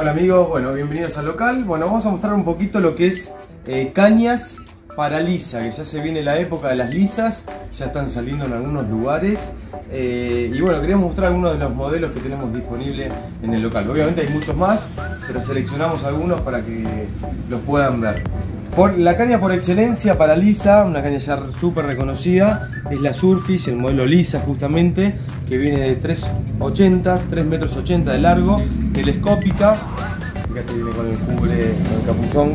Hola amigos, bueno, bienvenidos al local. Bueno, vamos a mostrar un poquito lo que es eh, cañas para lisa, que ya se viene la época de las lisas, ya están saliendo en algunos lugares. Eh, y bueno, queríamos mostrar algunos de los modelos que tenemos disponibles en el local. Obviamente hay muchos más, pero seleccionamos algunos para que los puedan ver. Por, la caña por excelencia para lisa, una caña ya súper reconocida, es la Surfish, el modelo lisa justamente, que viene de 3,80, 3 metros 80 de largo, telescópica, fíjate viene con el cubre, con el capuchón,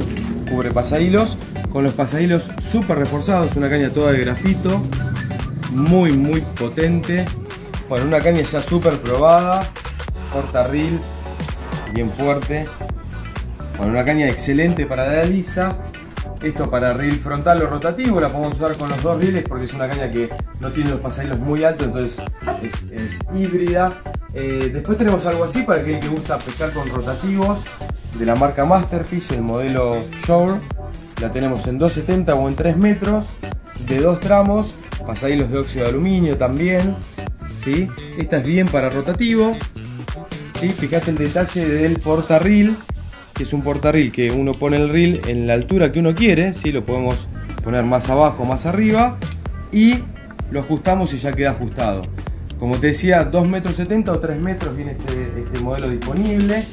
cubre pasahilos, con los pasahilos súper reforzados, una caña toda de grafito, muy muy potente, bueno una caña ya súper probada, corta reel, bien fuerte, bueno una caña excelente para la lisa, esto para reel frontal o rotativo, la podemos usar con los dos rieles porque es una caña que no tiene los pasahilos muy altos, entonces es, híbrida. Eh, después tenemos algo así para aquel que gusta pescar con rotativos de la marca Masterfish, el modelo Shore. La tenemos en 270 o en 3 metros, de dos tramos, pasahilos de óxido de aluminio también. ¿sí? Esta es bien para rotativo. ¿sí? Fíjate el detalle del portarril que es un portarril que uno pone el reel en la altura que uno quiere, ¿sí? lo podemos poner más abajo, más arriba y lo ajustamos y ya queda ajustado. Como te decía, 2 metros 70 o 3 metros viene este, este, modelo disponible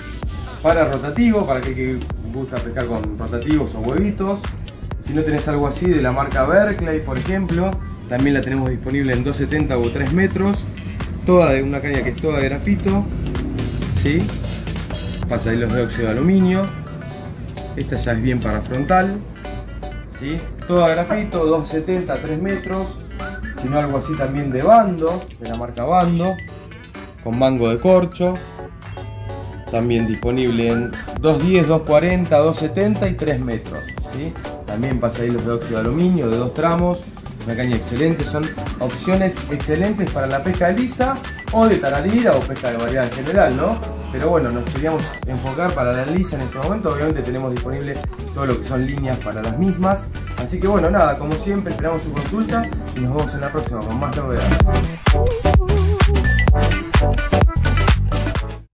para rotativo, para que, que gusta pescar con rotativos o huevitos. Si no tenés algo así de la marca Berkeley, por ejemplo, también la tenemos disponible en 270 o 3 metros. Toda de una caña que es toda de grafito. ¿sí? pasahilos de óxido de aluminio. Esta ya es bien para frontal. ¿sí? Toda grafito, 270, 3 metros. Sino algo así también de bando, de la marca Bando. Con mango de corcho. También disponible en 210, 240, 270 y 3 metros. ¿sí? También pasahilos de óxido de aluminio de dos tramos. Una caña excelente, son opciones excelentes para la pesca lisa o de taralira o pesca de variedad en general, ¿no? Pero bueno, nos queríamos enfocar para la lisa en este momento. Obviamente tenemos disponible todo lo que son líneas para las mismas. Así que bueno, nada, como siempre, esperamos su consulta y nos vemos en la próxima con más novedades.